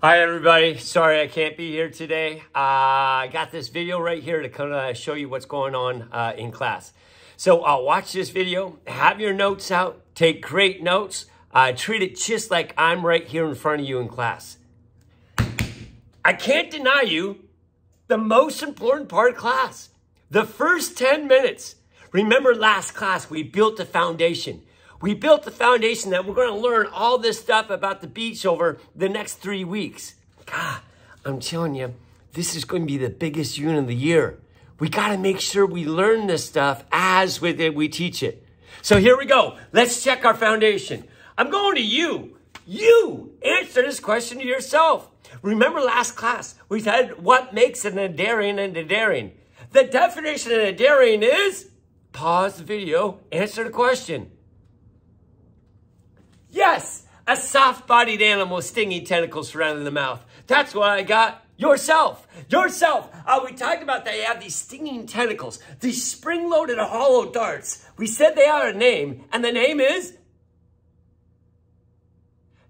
Hi everybody, sorry I can't be here today. Uh, I got this video right here to kind of show you what's going on uh, in class. So uh, watch this video, have your notes out, take great notes, uh, treat it just like I'm right here in front of you in class. I can't deny you the most important part of class, the first 10 minutes. Remember last class, we built the foundation. We built the foundation that we're going to learn all this stuff about the beach over the next three weeks. God, I'm telling you, this is going to be the biggest unit of the year. We got to make sure we learn this stuff as with it, we teach it. So here we go. Let's check our foundation. I'm going to you. You answer this question to yourself. Remember last class, we said what makes an Cnidarian an Cnidarian. The definition of an Cnidarian is pause the video, answer the question. Yes, a soft-bodied animal with stinging tentacles surrounding the mouth. That's what I got. Yourself, yourself. Uh, we talked about that they have these stinging tentacles, these spring-loaded hollow darts. We said they have a name, and the name is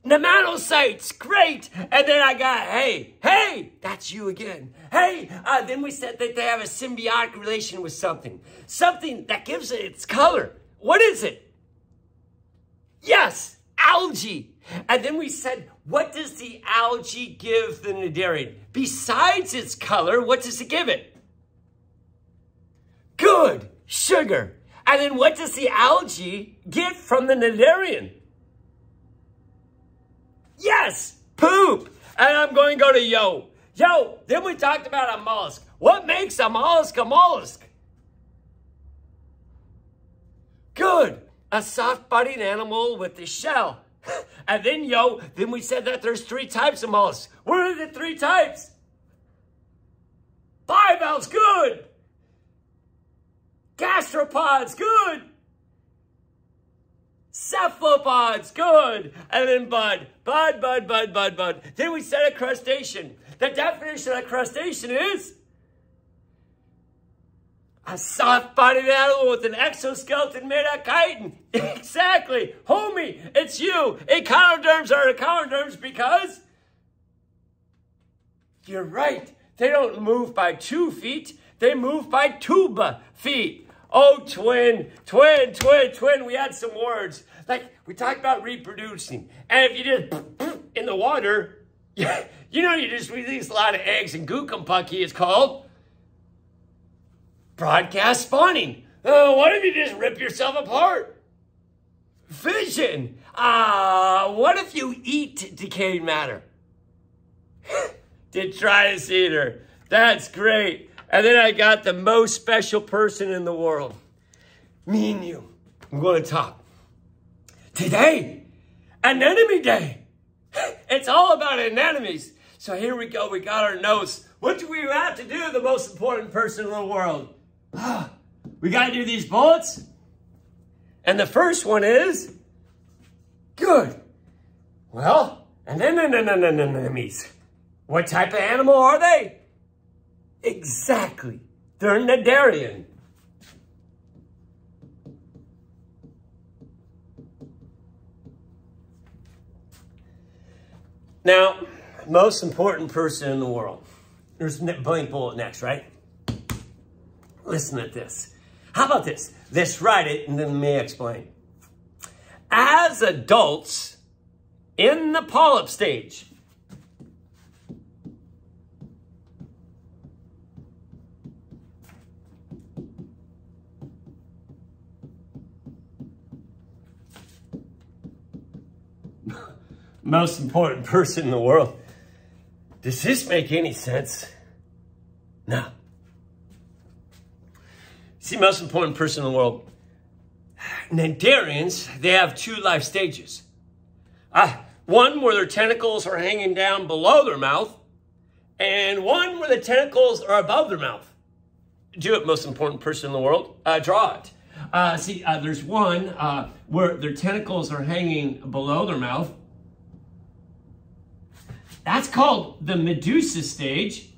nematocytes. Great. And then I got, hey, hey, that's you again. Hey, uh, then we said that they have a symbiotic relation with something, something that gives it its color. What is it? Yes, algae. And then we said, what does the algae give the cnidarian? Besides its color, what does it give it? Good, sugar. And then what does the algae get from the cnidarian? Yes, poop. And I'm going to go to yo. Yo, then we talked about a mollusk. What makes a mollusk a mollusk? Good a soft-bodied animal with a shell. and then, yo, then we said that there's three types of mollusks. What are the three types? Bivalves, good. Gastropods, good. Cephalopods, good. And then bud, bud, bud, bud, bud, bud. Then we said a crustacean. The definition of a crustacean is a soft-bodied animal with an exoskeleton made of chitin. exactly. Homie, it's you. Echinoderms are echinoderms because... You're right. They don't move by two feet. They move by tube feet. Oh, twin, twin, twin, twin. We had some words. Like, we talked about reproducing. And if you just in the water, you know you just release a lot of eggs and gookumpucky is called broadcast spawning. Uh, what if you just rip yourself apart? Fission. Ah, uh, what if you eat decayed matter? Detritus eater. That's great. And then I got the most special person in the world. Me and you. I'm going to talk. Today, anemone day. It's all about anemones. So here we go. We got our notes. What do we have to do the most important person in the world? we got to do these bullets. And the first one is good. Well, and then anemones. What type of animal are they? Exactly. They're Cnidarian. Now, most important person in the world. There's blank bullet next, right? Listen at this. How about this? Let's write it and then me explain. As adults in the polyp stage, most important person in the world. Does this make any sense? No. It's the most important person in the world. Cnidarians, they have two life stages. Uh, one where their tentacles are hanging down below their mouth, and one where the tentacles are above their mouth. Do it, most important person in the world. Uh, draw it. Uh, see, uh, there's one uh, where their tentacles are hanging below their mouth. That's called the Medusa stage.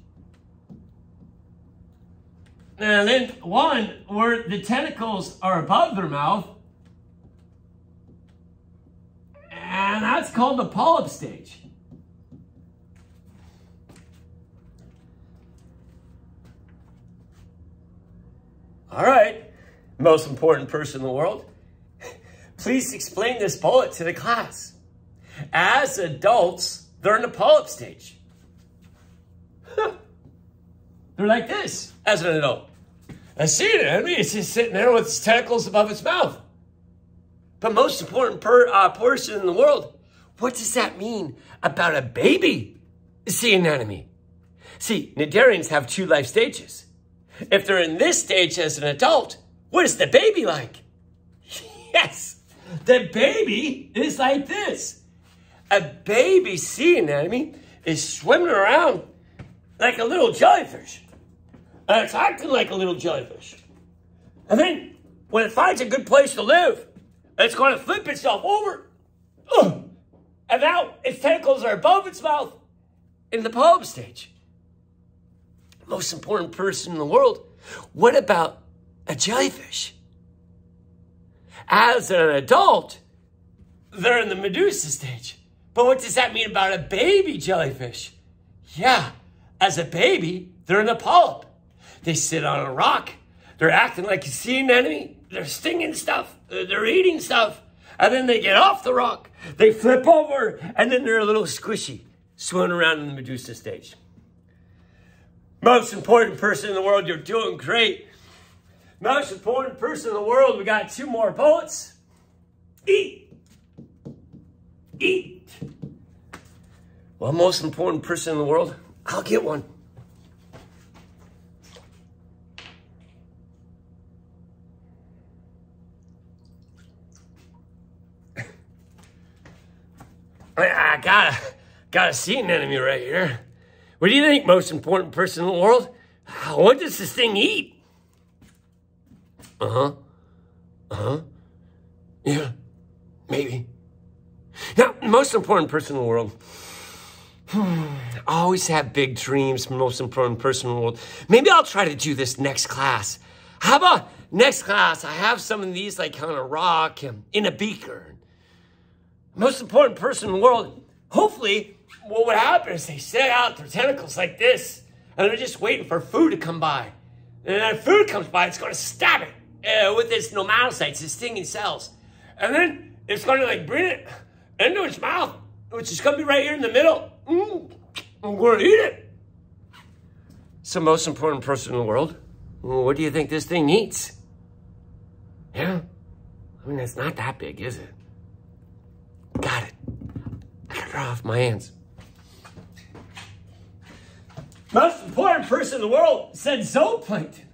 And then one where the tentacles are above their mouth. And that's called the polyp stage. All right, most important person in the world. Please explain this polyp to the class. As adults, they're in the polyp stage. Huh. They're like this as an adult. I see it, I mean, it's just sitting there with its tentacles above its mouth. But most important per, uh, person in the world, what does that mean about a baby sea anemone? See, cnidarians have two life stages. If they're in this stage as an adult, what is the baby like? Yes, the baby is like this. A baby sea anemone is swimming around like a little jellyfish. And it's acting like a little jellyfish. And then when it finds a good place to live, it's going to flip itself over. Ugh. And now its tentacles are above its mouth in the polyp stage. Most important person in the world. What about a jellyfish? As an adult, they're in the medusa stage. But what does that mean about a baby jellyfish? Yeah, as a baby, they're in the polyp. They sit on a rock. They're acting like you see an enemy. They're stinging stuff. Uh, they're eating stuff. And then they get off the rock. They flip over. And then they're a little squishy, swimming around in the Medusa stage. Most important person in the world, you're doing great. Most important person in the world, we got two more bullets. Eat. Eat. Well, most important person in the world, I'll get one. I got a, a sea anemone right here. What do you think, most important person in the world? What does this thing eat? Uh-huh. Uh-huh. Yeah, maybe. Now, most important person in the world. I always have big dreams, most important person in the world. Maybe I'll try to do this next class. How about next class, I have some of these like kind of rock and in a beaker most important person in the world, hopefully, what would happen is they set out their tentacles like this, and they're just waiting for food to come by. And then food comes by, it's going to stab it uh, with its nematocytes, its stinging cells. And then it's going to like bring it into its mouth, which is going to be right here in the middle. Mm, I'm going to eat it. It's the most important person in the world. What do you think this thing eats? Yeah. I mean, it's not that big, is it? Got it. It off my hands. Most important person in the world said zooplankton.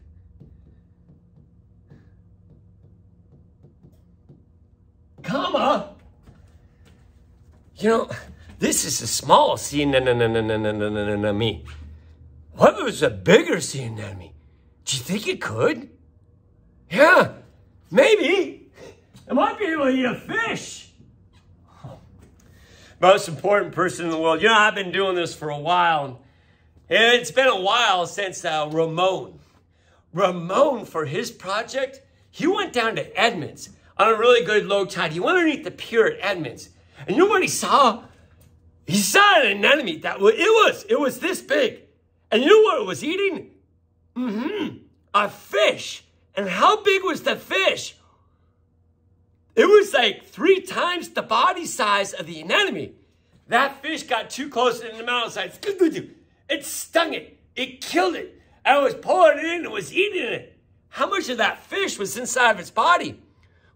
Comma. You know, this is a small sea anemone. What if it was a bigger sea anemone? Do you think it could? Yeah, maybe. It might be able to eat a fish most important person in the world. You know, I've been doing this for a while. And it's been a while since uh, Ramon. Ramon, for his project, he went down to Edmonds on a really good low tide. He went underneath the pier at Edmonds. And you know what he saw? He saw an anemone that was, it was, it was this big. And you know what it was eating? Mm-hmm, a fish. And how big was the fish? It was like three times the body size of the anemone. That fish got too close to the mountain It stung it. It killed it. I was pulling it in and was eating it. How much of that fish was inside of its body?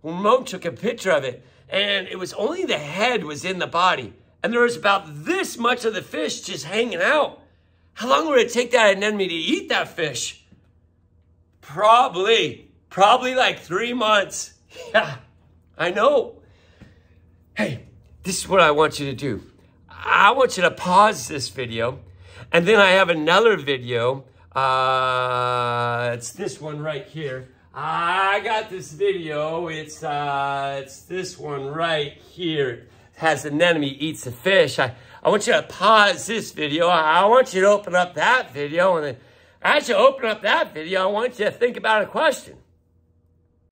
Well, Mo took a picture of it, and it was only the head was in the body. And there was about this much of the fish just hanging out. How long would it take that anemone to eat that fish? Probably, probably like three months. Yeah. I know. Hey, this is what I want you to do. I want you to pause this video, and then I have another video. Uh, it's this one right here. I got this video. It's uh, it's this one right here. It has an anemone eats a fish. I, I want you to pause this video. I, want you to open up that video, and then as you open up that video, I want you to think about a question.